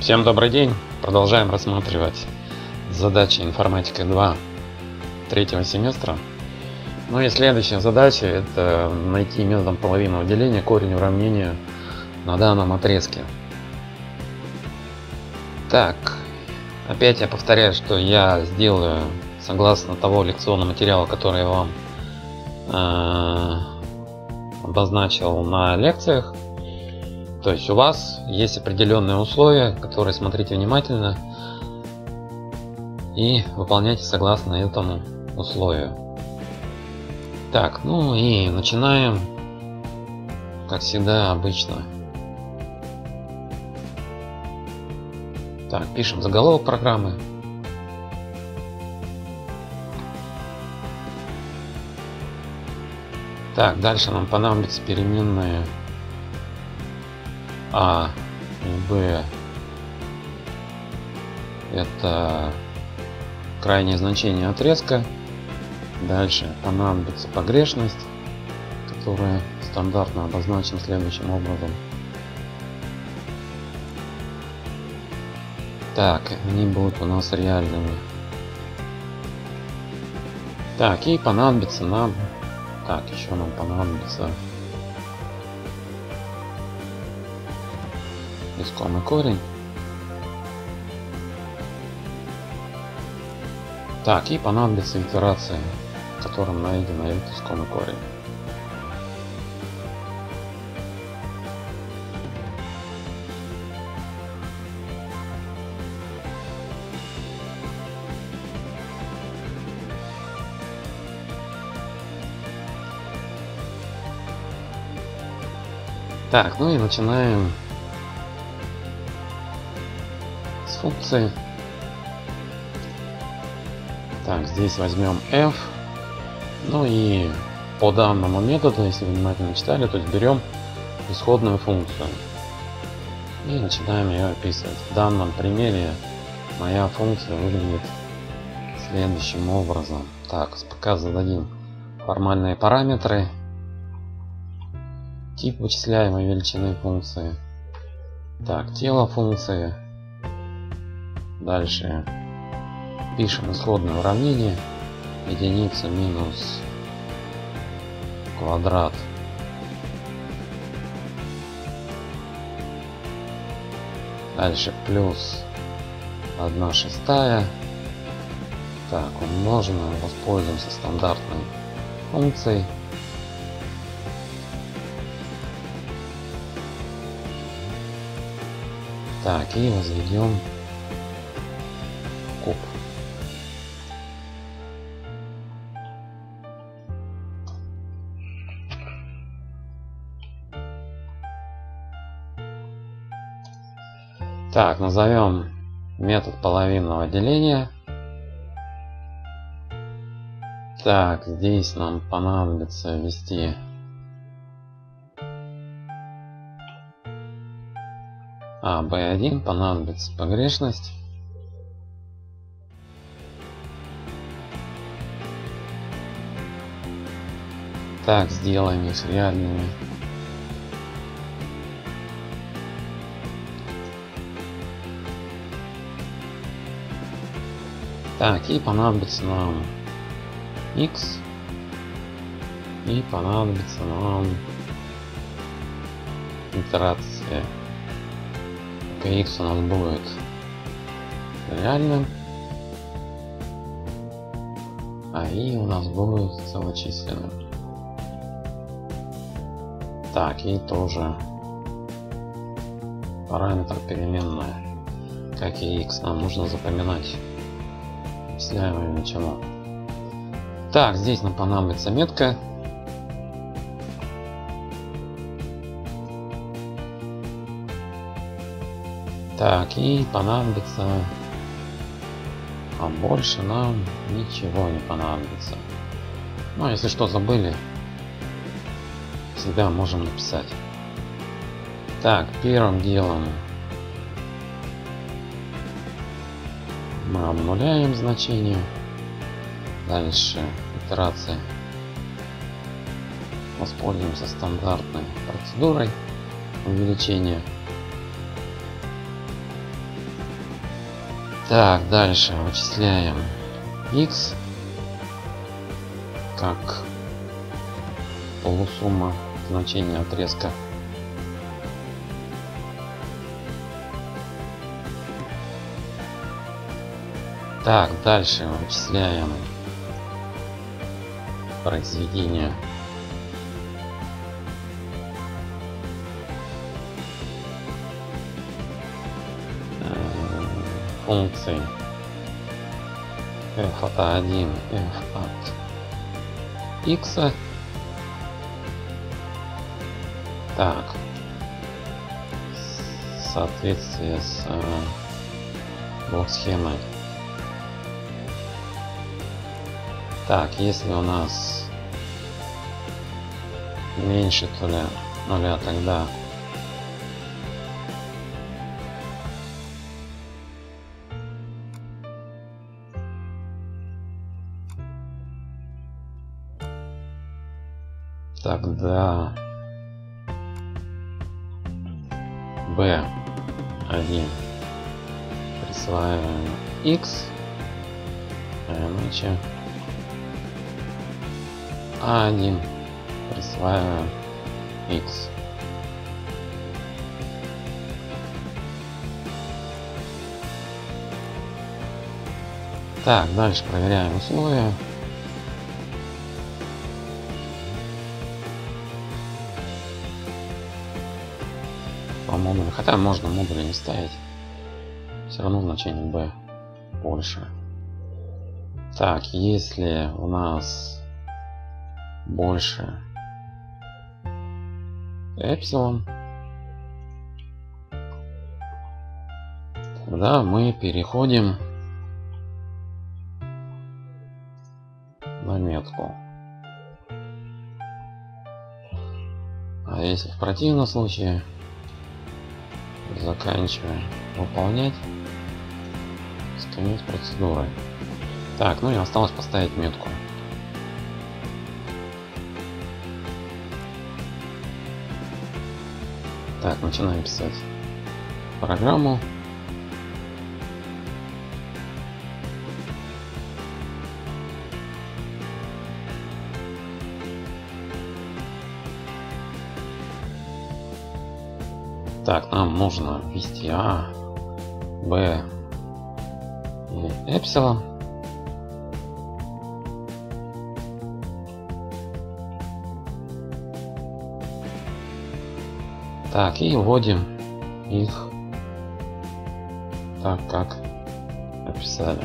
Всем добрый день! Продолжаем рассматривать задачи информатика 2 третьего семестра. Ну и следующая задача это найти методом половинного деления корень уравнения на данном отрезке. Так, опять я повторяю, что я сделаю согласно того лекционного материала, который я вам э, обозначил на лекциях. То есть у вас есть определенные условия, которые смотрите внимательно и выполняйте согласно этому условию. Так, ну и начинаем, как всегда, обычно. Так, пишем заголовок программы. Так, дальше нам понадобится переменная а и Б это крайнее значение отрезка. Дальше понадобится погрешность, которая стандартно обозначена следующим образом. Так, они будут у нас реальными. Так, и понадобится нам... Так, еще нам понадобится искомый корень. Так, и понадобится итерация, в котором найден этот искомый корень. Так, ну и начинаем функции. Так, здесь возьмем f. Ну и по данному методу, если вы внимательно читали, то есть берем исходную функцию и начинаем ее описывать. В данном примере моя функция выглядит следующим образом. Так, пока зададим формальные параметры, тип вычисляемой величины функции, так, тело функции, Дальше пишем исходное уравнение. Единица минус квадрат Дальше плюс 1 шестая. Так, умножено. Воспользуемся стандартной функцией. Так, и возведем Так, назовем метод половинного деления. Так, здесь нам понадобится ввести а, b1 понадобится погрешность. Так, сделаем их реальными. Так, и понадобится нам x. И понадобится нам итерация. x у нас будет реальным. А и у нас будет целочисленным. Так, и тоже параметр переменная, как и x, нам нужно запоминать. Объясняем ничего. Так, здесь нам понадобится метка. Так, и понадобится... А больше нам ничего не понадобится. Ну, если что забыли, всегда можем написать. Так, первым делом мы обнуляем значение. Дальше итерация. Воспользуемся стандартной процедурой увеличения. Так, дальше вычисляем x как полусумма значения отрезка. Так, дальше вычисляем произведение. Функций f от 1 f от x. Так. Соответствие с э, блок схемой так если у нас меньше то ли нуля тогда Тогда B1 присваиваем X, а иначе A1 присваиваем X. Так, дальше проверяем условия. модуля. Хотя можно модули не ставить. Все равно значение b больше. Так, если у нас больше. Эпсилон, тогда мы переходим на метку. А если в противном случае заканчиваем выполнять с конец процедуры. Так ну и осталось поставить метку так начинаем писать программу Так, нам нужно ввести А, Б и Эпсилон. Так, и вводим их так, как описали.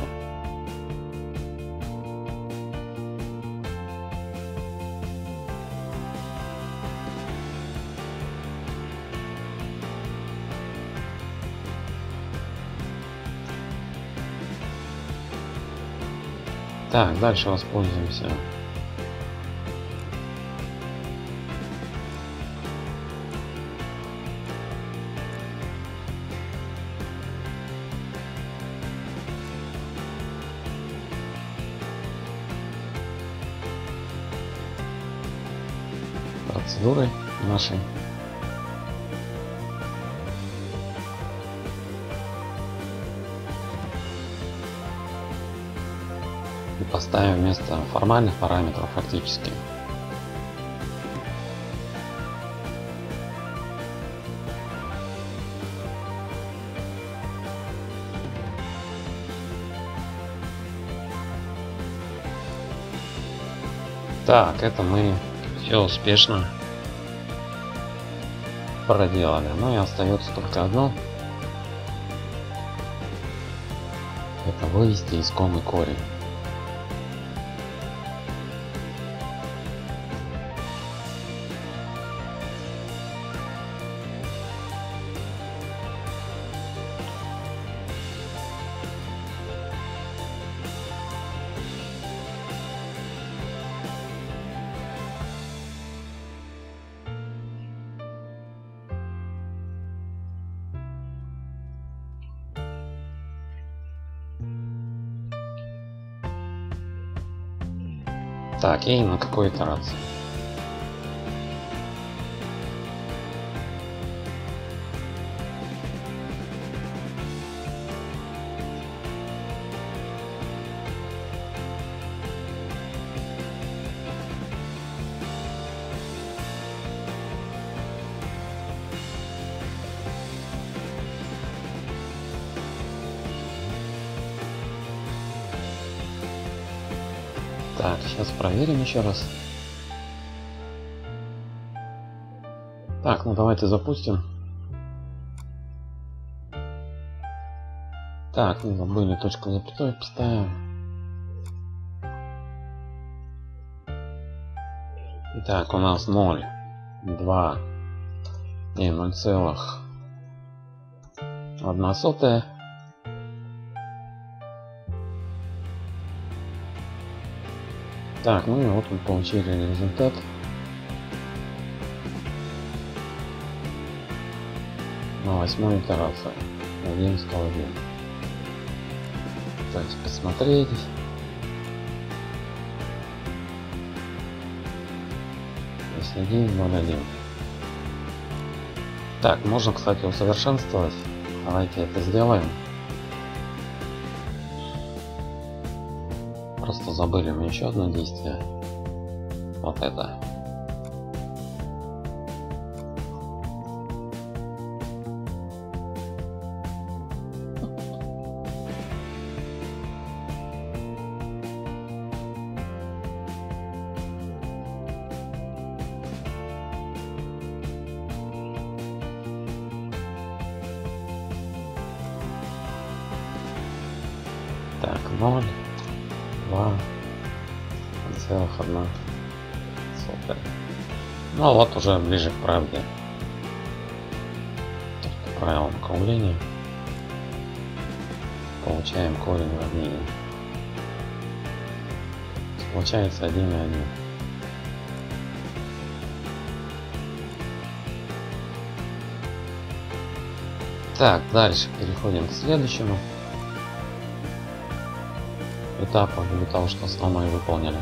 Так, дальше воспользуемся. Процедурой нашей поставим вместо формальных параметров фактически. Так, это мы все успешно проделали. Ну и остается только одно. Это вывести искомый корень. И на какой итерации? Сейчас проверим еще раз. Так, ну давайте запустим. Так, не забыли точку запятой поставим. Итак, у нас 0, 2 и 0 целых 1 сотая. Так, ну и вот мы получили результат. На восьмой итерации. 11 один. То есть посмотреть. Здесь 1, 0, 1. Так, можно, кстати, усовершенствовать. Давайте это сделаем. Забыли мы еще одно действие. Вот это. Так, 0, 2, целых одна сотая. Ну вот уже ближе к правде. По правилам округления. Получаем корень уравнения. Получается 1 и 1. Так, дальше переходим к следующему этапа для того, что основное выполнили.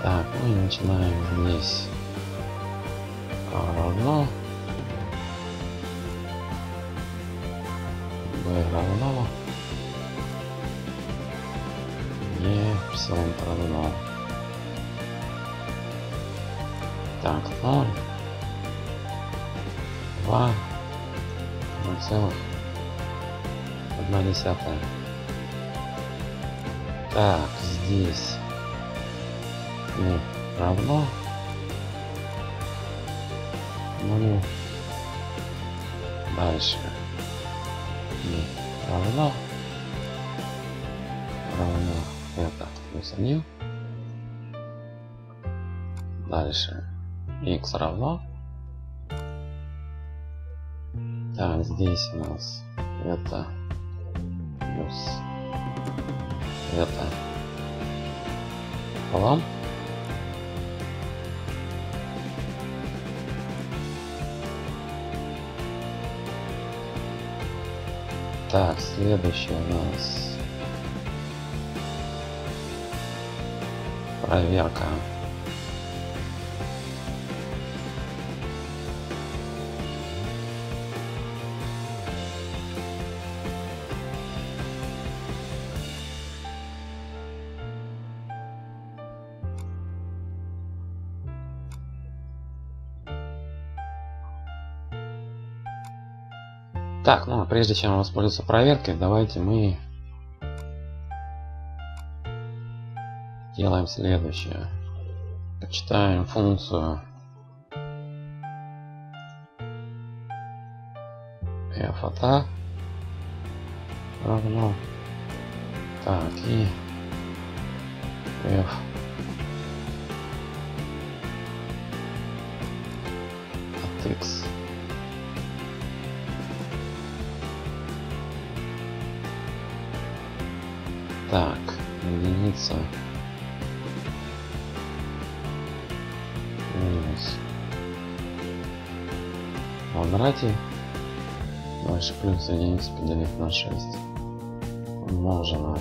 Так, ну и начинаем здесь. Так, 0, 2, 0 целых, 1 десятая. Так, здесь. Ну, равно. Нулю. Дальше. Не равно. Равно. Это плюс 1. Дальше x равно. Так, здесь у нас это плюс это пополам. Так, следующее у нас проверка Так, ну прежде чем воспользоваться проверкой, давайте мы делаем следующее. Почитаем функцию f от a равно так и f от x Так, единица. Минус. В квадрате. Дальше плюс единица поделить на 6. Умножено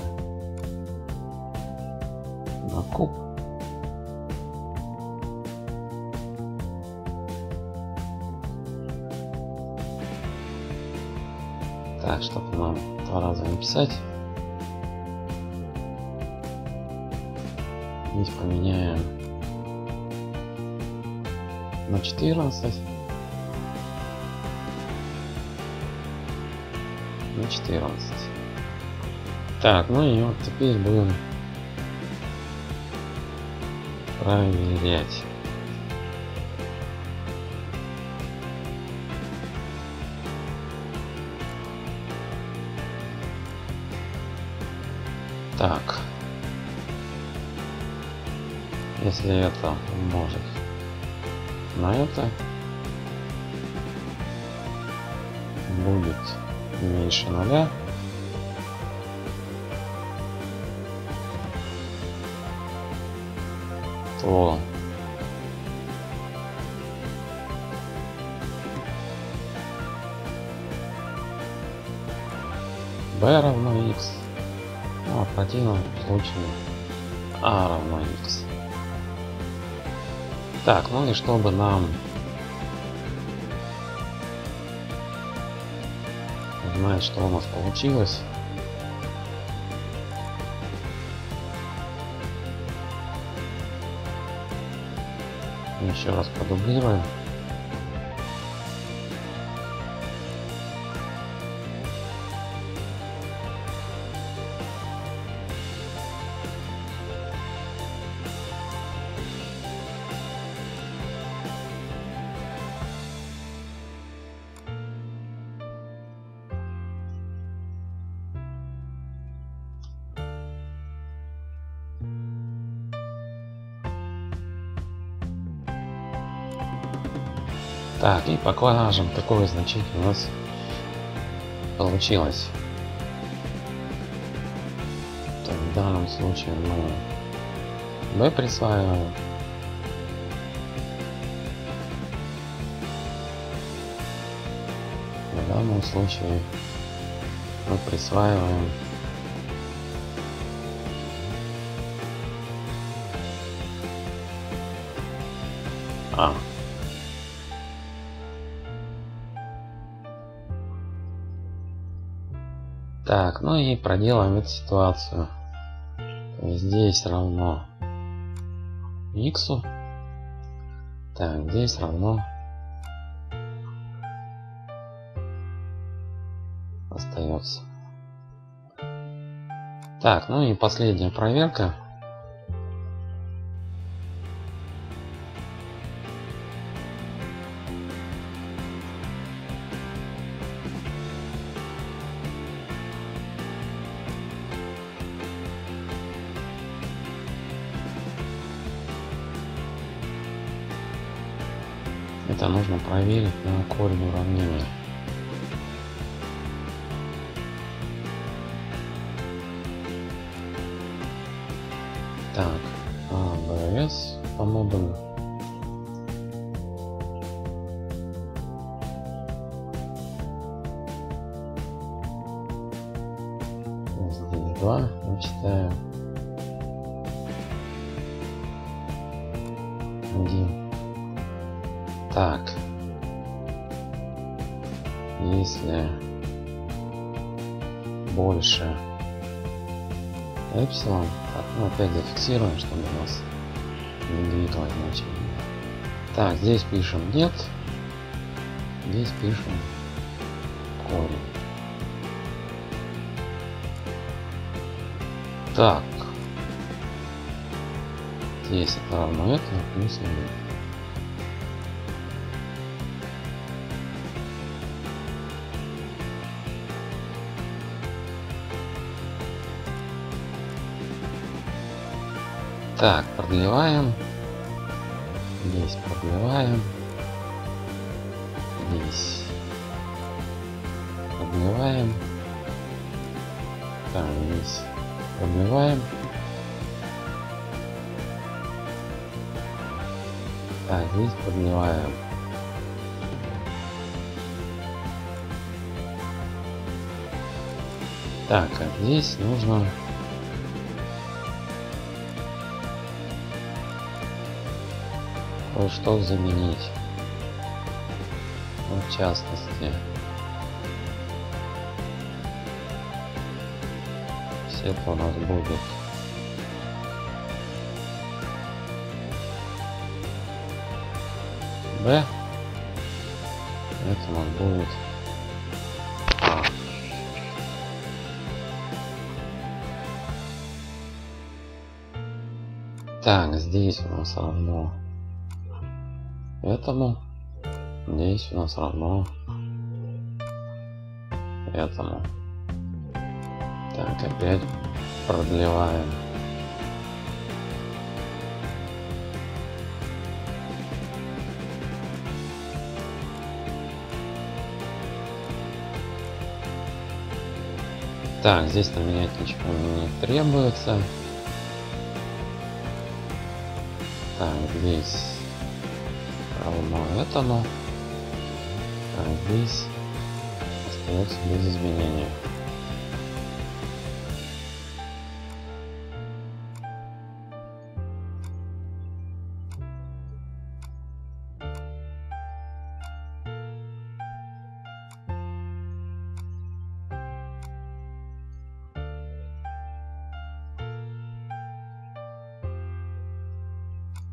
на куб. Так, чтобы нам два раза не писать. Здесь поменяем на 14. На 14. Так, ну и вот теперь будем проверять. Если это умножить на это, будет меньше нуля. то b равно x. Ну, а в противном случае a равно x так ну и чтобы нам узнать что у нас получилось. Еще раз продублируем Так, и покажем, какое значение у нас получилось. Так, в данном случае мы b присваиваем. В данном случае мы присваиваем А. Так, ну и проделаем эту ситуацию. Здесь равно x. Так, здесь равно остается. Так, ну и последняя проверка. Это нужно проверить на корень уравнения. Так, АБС по модулю. Здесь два вычитаем. Один. Так. Если больше эпсилон, так, ну опять зафиксируем, чтобы у нас не двигалось значение. Так, здесь пишем нет, здесь пишем корень. Так, здесь это равно это плюс 1. Так, продлеваем. Здесь продлеваем. Здесь продлеваем. Так, здесь продлеваем. Так, здесь продлеваем. Так, а здесь нужно кое-что заменить. Ну, в частности, все это у нас будет b. Это у нас будет а. Так, здесь у нас равно этому. Здесь у нас равно этому. Так, опять продлеваем. Так, здесь нам менять ничего не требуется. Так, здесь равно этому. А здесь остается без изменений.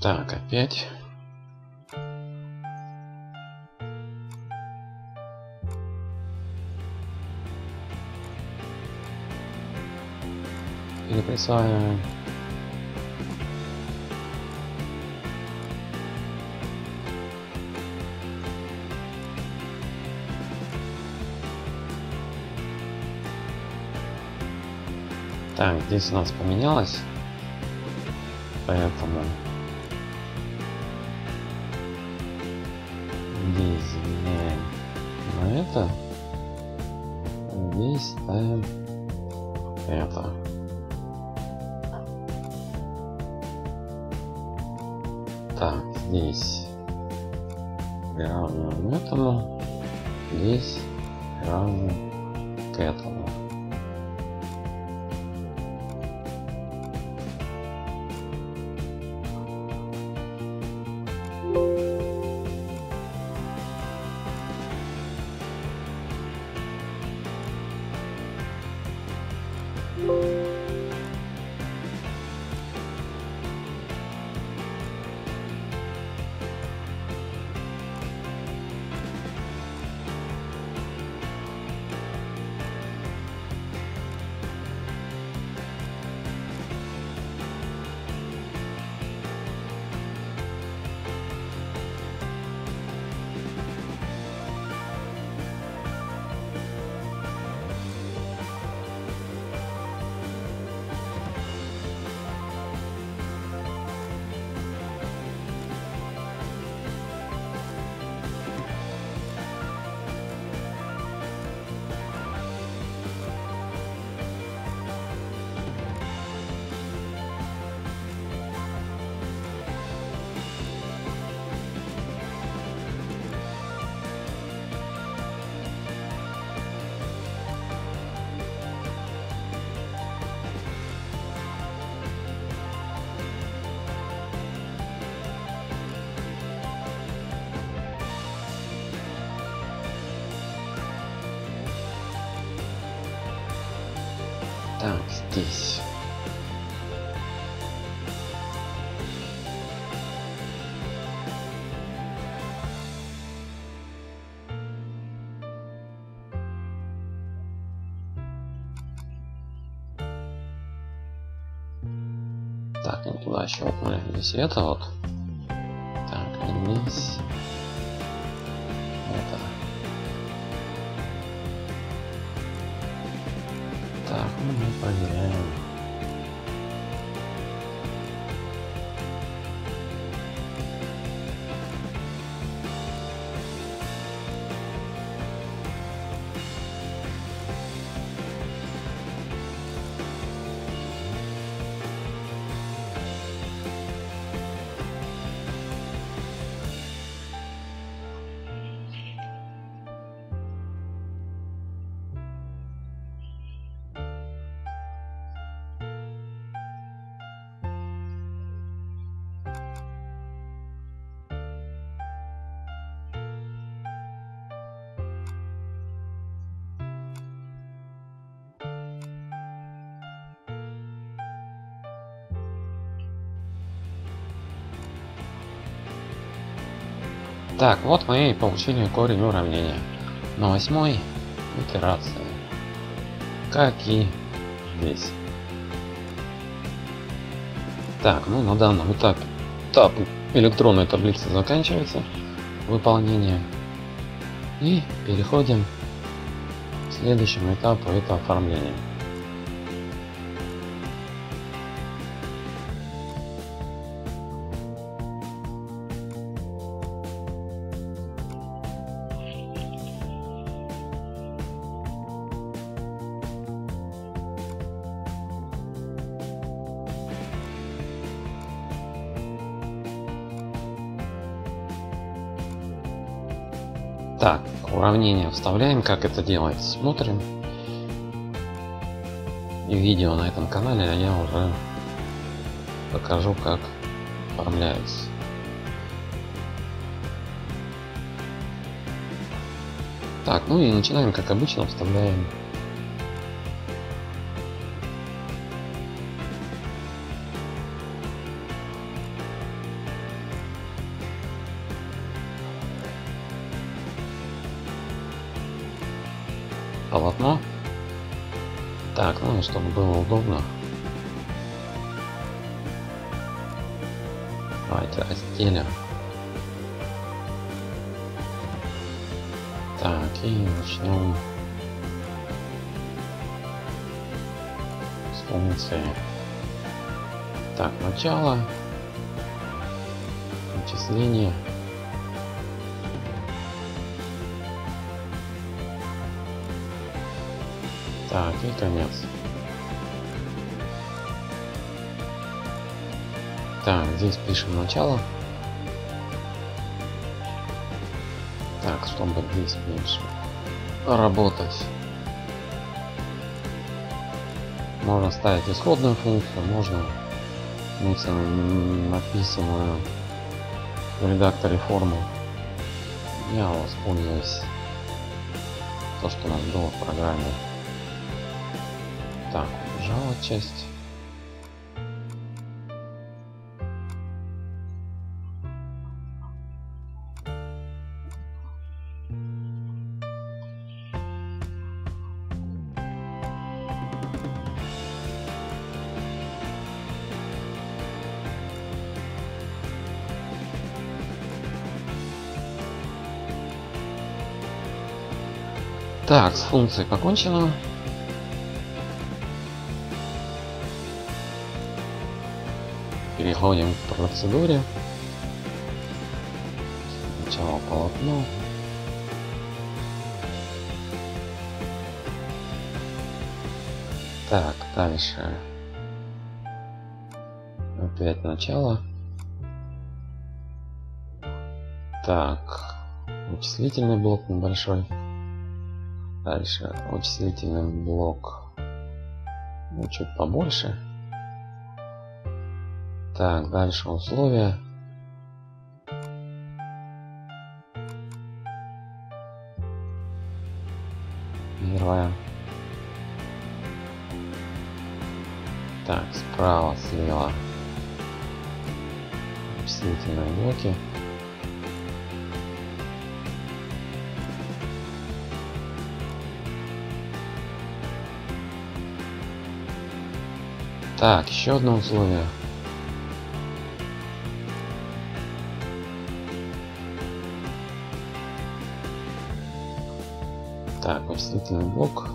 Так, опять. Переприсваиваем. Так, здесь у нас поменялось. Поэтому здесь меняем на это. Так, здесь приравниваем этому. Здесь приравниваем к этому. Здесь. Так, не туда щелкнули. Здесь это вот. Так, вот мы и получили корень уравнения на восьмой итерации. Как и здесь. Так, ну на данном этапе этап электронной таблицы заканчивается выполнение. И переходим к следующему этапу, это оформление. Так, уравнение вставляем, как это делать, смотрим. И видео на этом канале я уже покажу, как оформляется. Так, ну и начинаем, как обычно, вставляем удобно. Давайте разделим. Так, и начнем с функции. Так, начало. Вычисление. Так, и конец. Так, здесь пишем начало. Так, чтобы здесь меньше работать. Можно ставить исходную функцию, можно написанную в редакторе формул. Я воспользуюсь то, что у нас было в программе. Так, убежала часть. Так, с функцией покончено. Переходим к процедуре. Сначала полотно. Так, дальше. Опять начало. Так, вычислительный блок небольшой. Дальше вычислительный блок ну, чуть побольше. Так, дальше условия. Первое. Так, справа, слева. Вычислительные блоки. Так, еще одно условие. Так, вычислительный блок.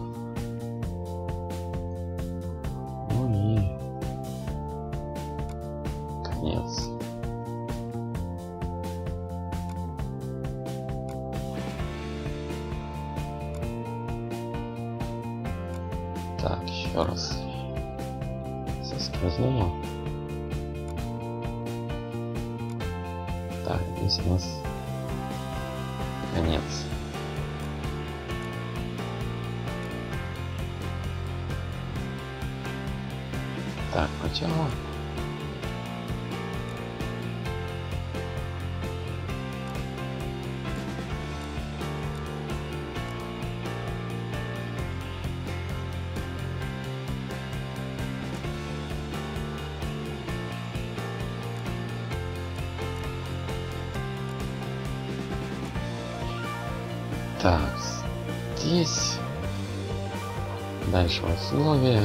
Условия.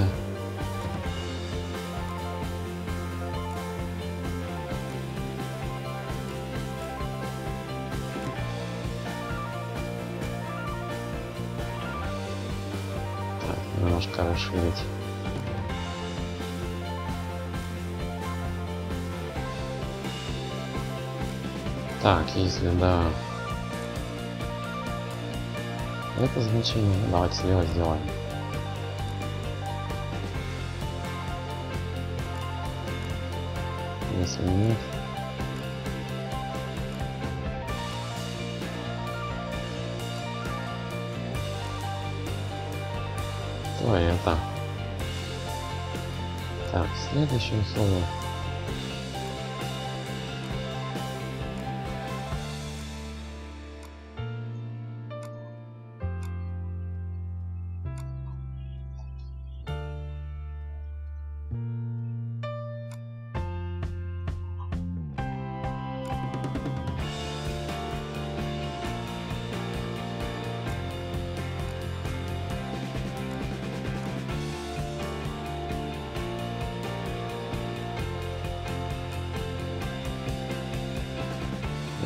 Так, немножко расширить. Так, если да, это значение, давайте слева сделаем. Если нет, то это. Так, следующее условие.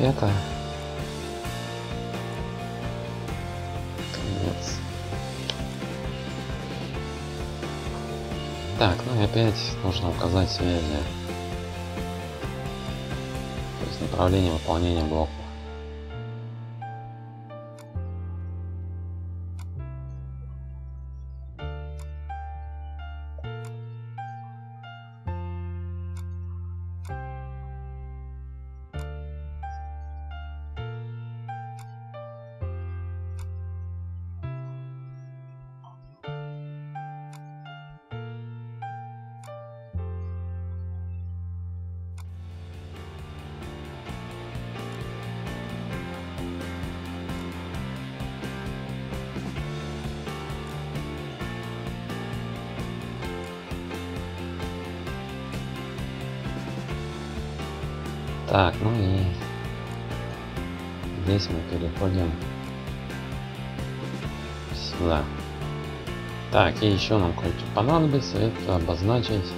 Это конец. Так, ну и опять нужно указать связи. То есть направление выполнения блока. Здесь мы переходим сюда. Так, и еще нам кое-что понадобится, это обозначить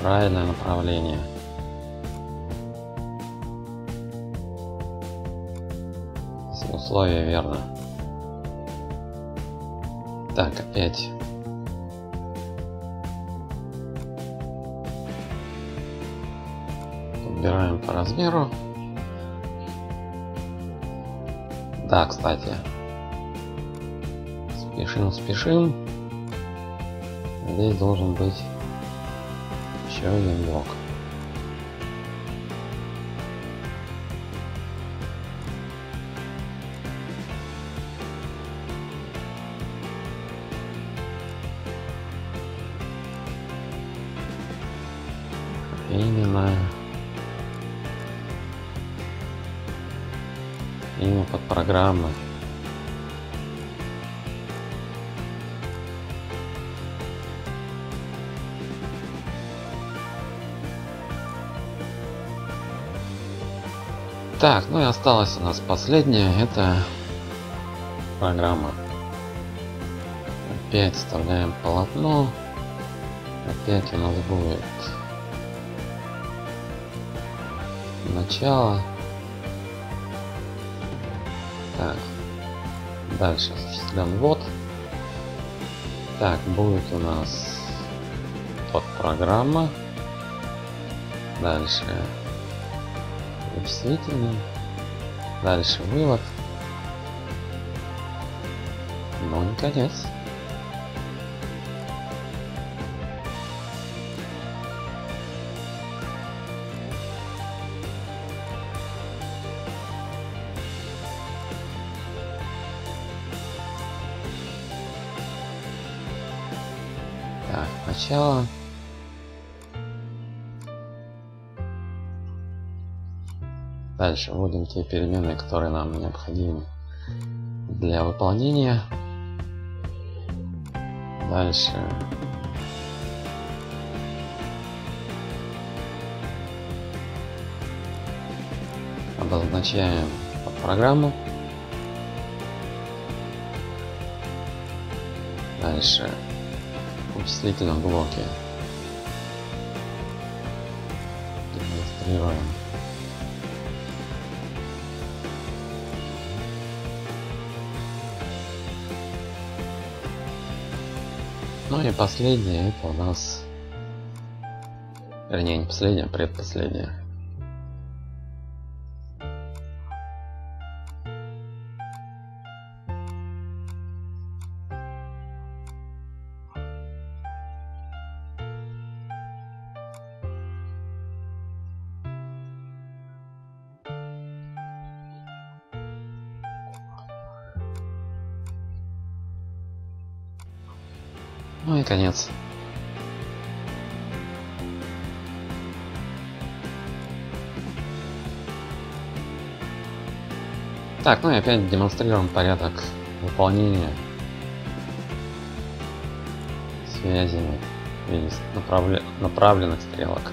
правильное направление. Условие верно. Так, опять Выбираем по размеру. Да, кстати. Спешим, спешим. Здесь должен быть еще один блок. именно программы. Так, ну и осталось у нас последнее, это программа. Опять вставляем полотно. Опять у нас будет начало. Так. Дальше осуществлен. Так, будет у нас под программа. Дальше вычислительный. Дальше вывод. Но не конец. Так, начало. Дальше вводим те переменные, которые нам необходимы для выполнения. Дальше обозначаем программу. Дальше. Вычислительном блоке. Демонстрируем. Ну и последнее это у нас вернее не последнее, а предпоследнее конец. Так, ну и опять демонстрируем порядок выполнения связями в направленных стрелок.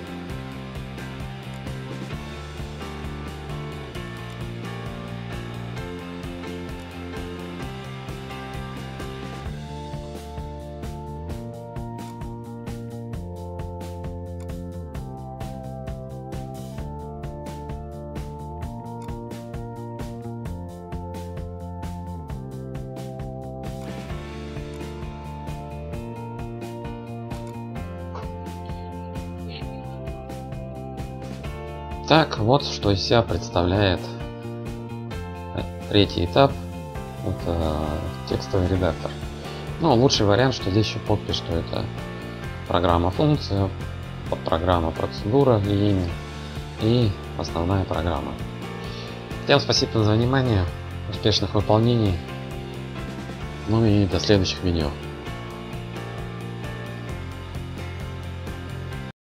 Вот что из себя представляет третий этап. Это текстовый редактор. Ну, лучший вариант, что здесь еще подпись, что это программа функция, программа процедура линейная и основная программа. Всем спасибо за внимание, успешных выполнений, ну и до следующих видео.